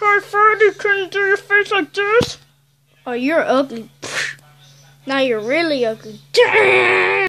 I thought you couldn't do your face like this. Oh, you're ugly. Now you're really ugly.